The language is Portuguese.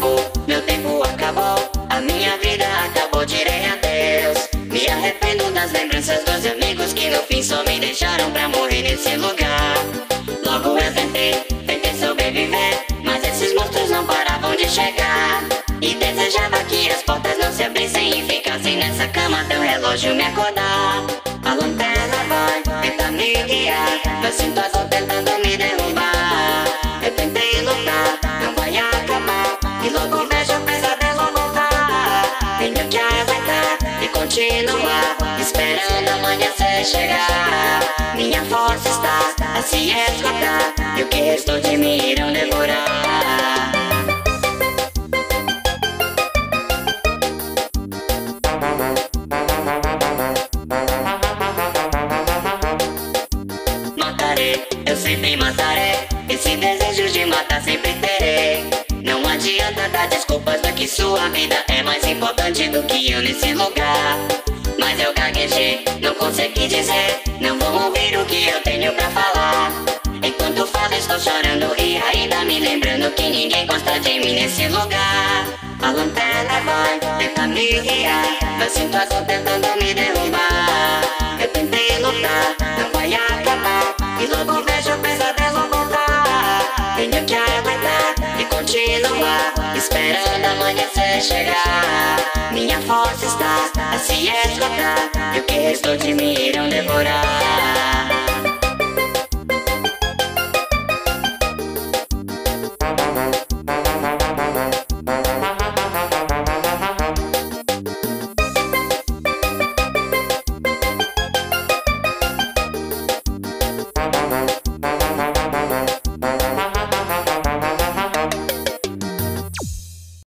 acabou, meu tempo acabou, a minha vida acabou, direi adeus. Me arrependo das lembranças dos amigos que no fim só me deixaram pra morrer nesse lugar. Logo eu tentei, tentei sobreviver, mas esses monstros não paravam de chegar. E desejava que as portas não se abrissem e ficassem nessa cama até o relógio me acordar. A lanterna vai tentar me guiar, mas sinto as continuar, esperando amanhecer chegar. Minha força está a se esgotar, e o que restou de mim irão devorar. Matarei, eu sempre matarei. Esse desejo de matar sempre terei. Não adianta dar desculpas do que sua vida é nesse lugar. Mas eu gaguejei, não consegui dizer. Não vou ouvir o que eu tenho pra falar. Enquanto falo, estou chorando e ainda me lembrando que ninguém gosta de mim nesse lugar. A lanterna vai tentar me guiar. Eu sinto as chegar. Minha força está a se esgotar. E o que restou de mim irão devorar.